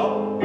어?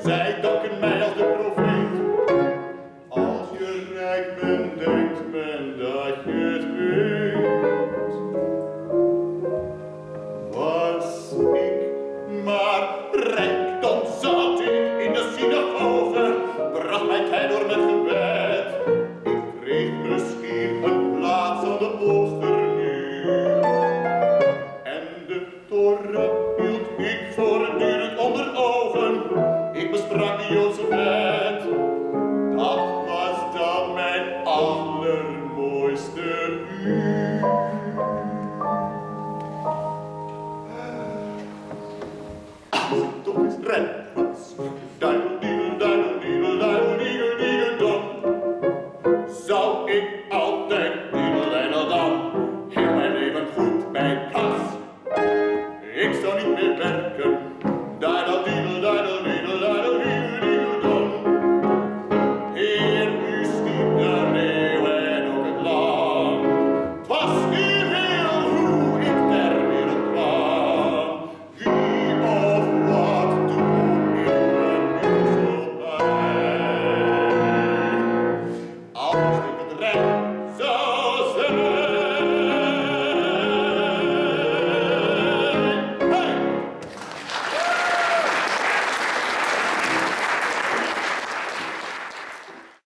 Zij dokken mij als de profeet. Als je rijk bent, denkt men dat je het weet. Was ik maar rijk. red cross. Dun, diddle, dun, diddle, dun, diddle, diddle, dum. So ik altijd diddel en al dan, heel mijn leven goed bij kas. Ik zou niet meer werken,